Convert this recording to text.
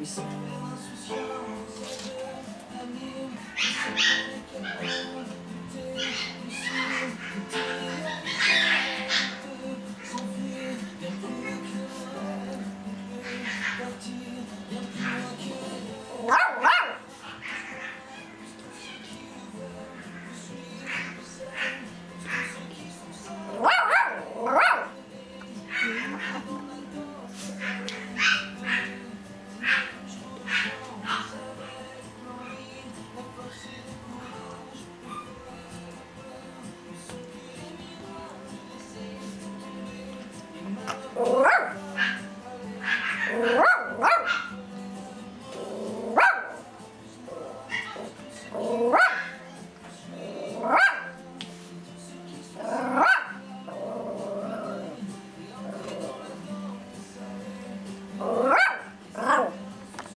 Bisous.